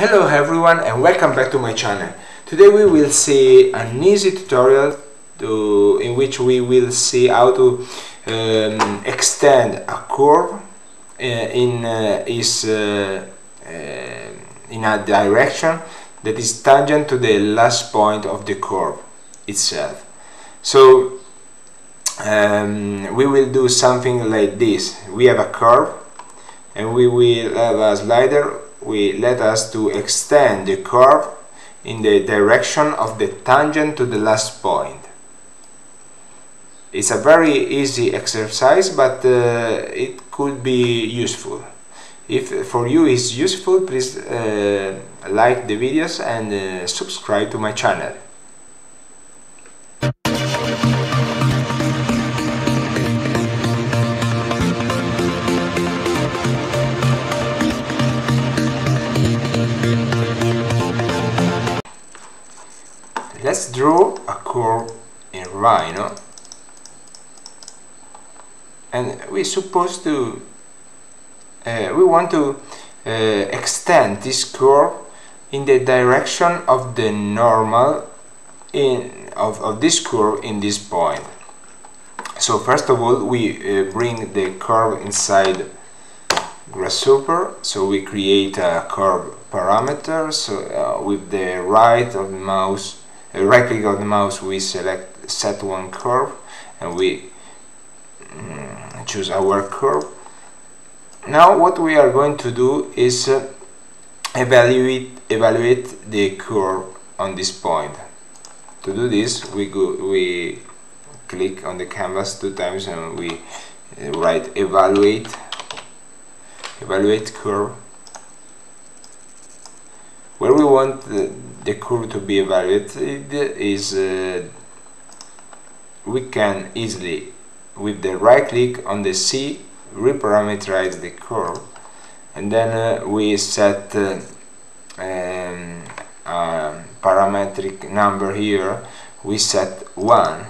Hello everyone and welcome back to my channel. Today we will see an easy tutorial to, in which we will see how to um, extend a curve uh, in uh, is uh, uh, in a direction that is tangent to the last point of the curve itself. So um, we will do something like this. We have a curve and we will have a slider we let us to extend the curve in the direction of the tangent to the last point. It's a very easy exercise but uh, it could be useful. If for you is useful please uh, like the videos and uh, subscribe to my channel. Let's draw a curve in Rhino and we're supposed to uh, we want to uh, extend this curve in the direction of the normal in of, of this curve in this point. So first of all we uh, bring the curve inside grasshopper. So we create a curve parameter so uh, with the right of the mouse right click on the mouse we select set one curve and we mm, choose our curve. Now what we are going to do is uh, evaluate evaluate the curve on this point. To do this we go we click on the canvas two times and we uh, write evaluate evaluate curve. Where we want the, the curve to be evaluated is uh, we can easily with the right click on the C reparameterize the curve. And then uh, we set uh, um, a parametric number here. We set 1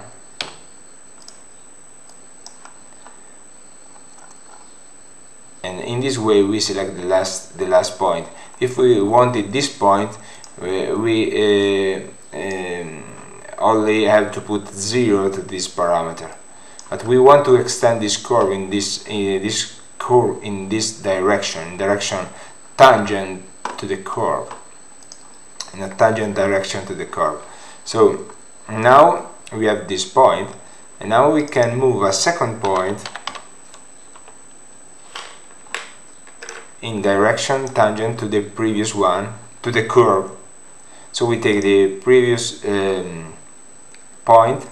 and in this way we select the last the last point. If we wanted this point we uh, um, only have to put 0 to this parameter. But we want to extend this curve in this in this curve in this direction direction tangent to the curve. In a tangent direction to the curve. So now we have this point and now we can move a second point in direction tangent to the previous one to the curve so we take the previous um, point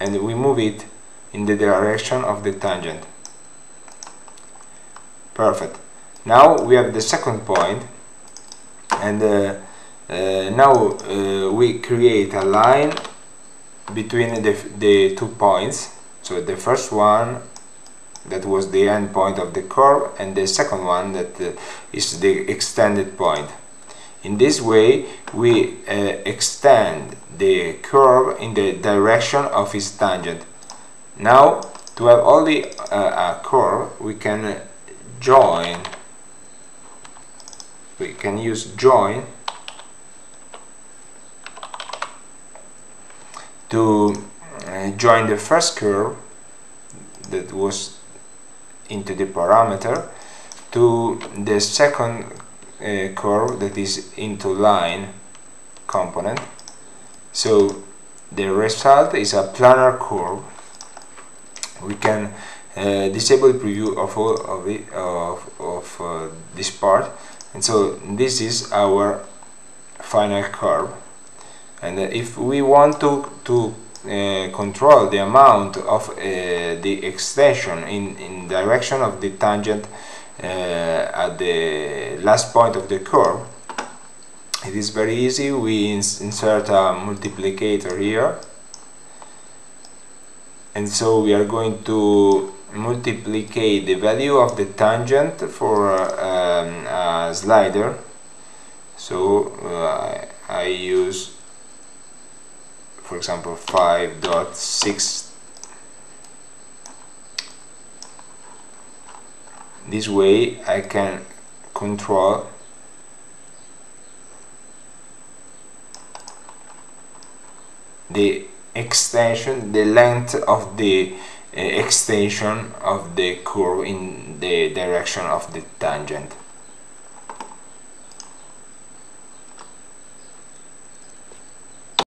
and we move it in the direction of the tangent. Perfect. Now we have the second point and uh, uh, now uh, we create a line between the, the two points. So the first one that was the end point of the curve and the second one that uh, is the extended point in this way we uh, extend the curve in the direction of its tangent. Now to have only uh, a curve we can join we can use join to uh, join the first curve that was into the parameter to the second uh, curve that is into line component. So the result is a planar curve. We can uh, disable preview of all of it of, of uh, this part. And so this is our final curve. And uh, if we want to to uh, control the amount of uh, the extension in, in direction of the tangent at the last point of the curve it is very easy. We ins insert a multiplicator here. And so we are going to multiply the value of the tangent for um, a slider. So uh, I use for example 5.6 this way I can control the extension the length of the uh, extension of the curve in the direction of the tangent.